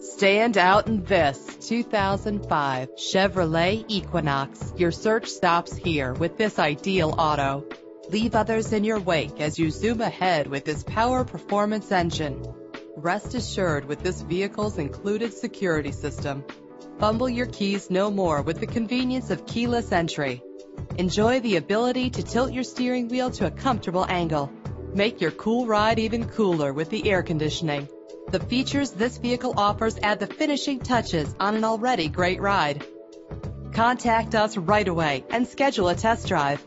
Stand out in this 2005 Chevrolet Equinox. Your search stops here with this ideal auto. Leave others in your wake as you zoom ahead with this power performance engine. Rest assured with this vehicle's included security system. Fumble your keys no more with the convenience of keyless entry. Enjoy the ability to tilt your steering wheel to a comfortable angle. Make your cool ride even cooler with the air conditioning. The features this vehicle offers add the finishing touches on an already great ride. Contact us right away and schedule a test drive.